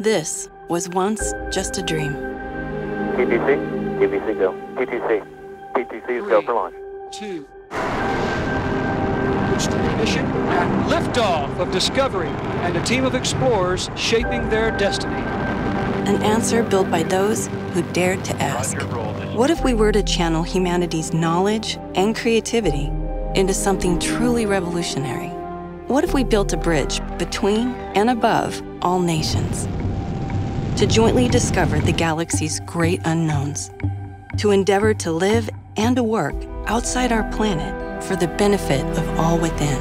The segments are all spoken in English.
This was once just a dream. PTC, TTC go. PTC, PTC is go for launch. Two. Booster ignition and liftoff of Discovery and a team of explorers shaping their destiny. An answer built by those who dared to ask What if we were to channel humanity's knowledge and creativity into something truly revolutionary? What if we built a bridge between and above all nations? To jointly discover the galaxy's great unknowns, to endeavor to live and to work outside our planet for the benefit of all within.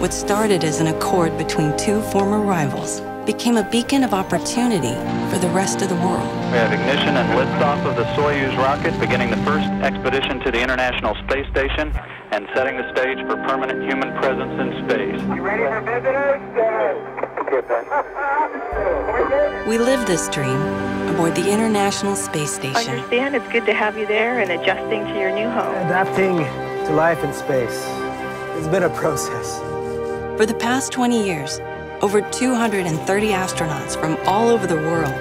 What started as an accord between two former rivals became a beacon of opportunity for the rest of the world. We have ignition and liftoff of the Soyuz rocket, beginning the first expedition to the International Space Station and setting the stage for permanent human presence in space. You ready for visitors? Okay, Ben. We live this dream aboard the International Space Station. Understand it's good to have you there and adjusting to your new home. Adapting to life in space has been a process. For the past 20 years, over 230 astronauts from all over the world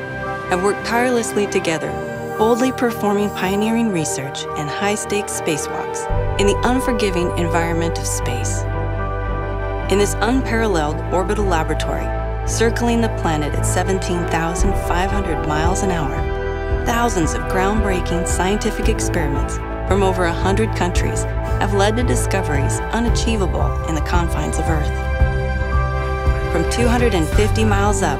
have worked tirelessly together, boldly performing pioneering research and high stakes spacewalks in the unforgiving environment of space. In this unparalleled orbital laboratory, circling the planet at 17,500 miles an hour, thousands of groundbreaking scientific experiments from over 100 countries have led to discoveries unachievable in the confines of Earth. From 250 miles up,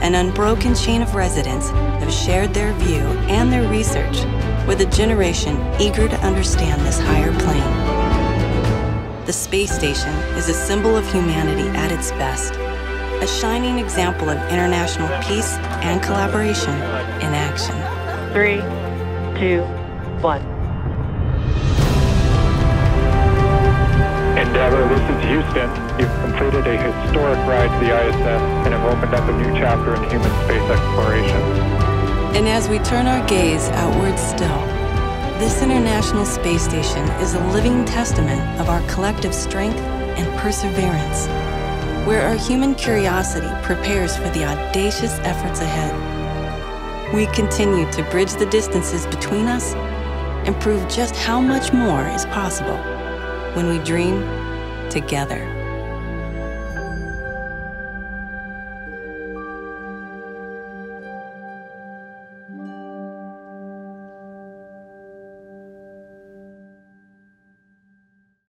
an unbroken chain of residents have shared their view and their research with a generation eager to understand this higher plane. The space station is a symbol of humanity at its best, a shining example of international peace and collaboration in action. Three, two, one. Endeavour, uh, this is Houston. You've completed a historic ride to the ISS and have opened up a new chapter in human space exploration. And as we turn our gaze outward still, this International Space Station is a living testament of our collective strength and perseverance, where our human curiosity prepares for the audacious efforts ahead. We continue to bridge the distances between us and prove just how much more is possible when we dream together.